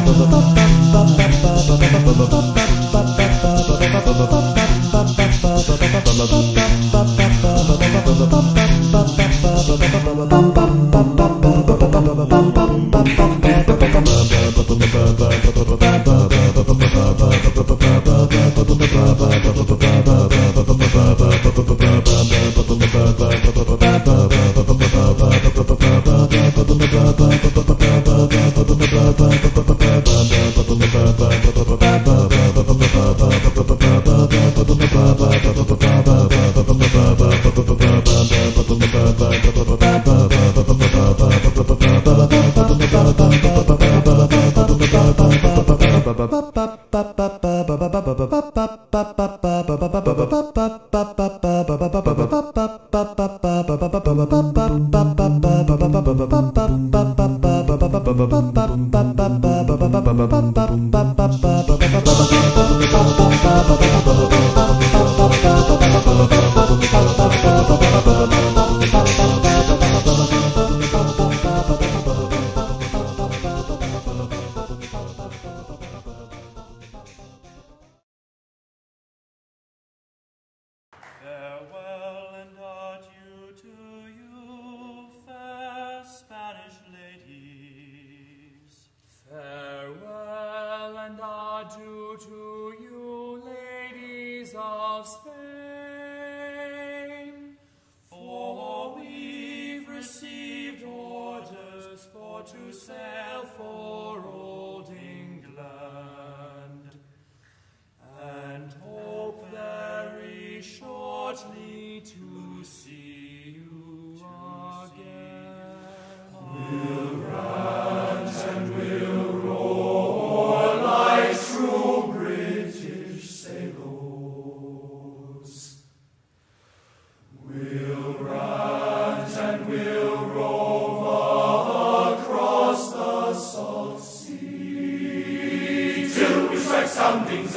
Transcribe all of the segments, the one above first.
ba ba ba ba Bum bum bum Bye. Ladies of Spain. For we've received orders for to sail for old England, and hope very shortly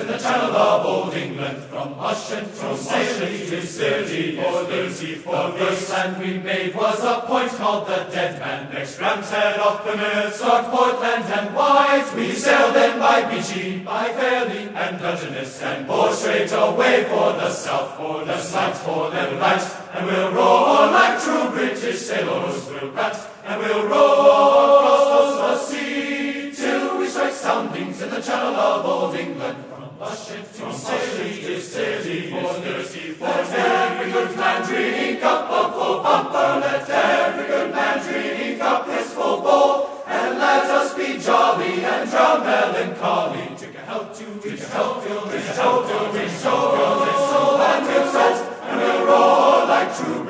in the channel of old England from Ushant from sailing to Scilly for Lucy for the stand we made was a point called the Dead Man next Ramshead off the Plymouth struck Portland and Wight we sailed then by Beachy by Fairley and Dungeness and bore straight away for the south for the sight for the right and we'll roar like true British sailors we'll rat and we'll roar To Scilly for Lucy for every good man drink up a full bumper let every good man drink up his full bowl and let us be jolly and drown melancholy drink a health to drink a health to drink a health to drink soul drink soul and we'll set and we'll roar like true